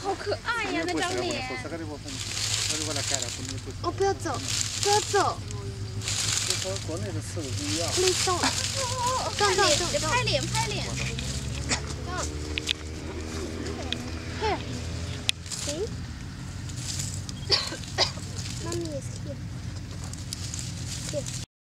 好可爱呀、那张脸。哦，不要走，不要走。和国内的刺猬不一样。拍脸，拍脸，拍脸。拍脸。妈咪。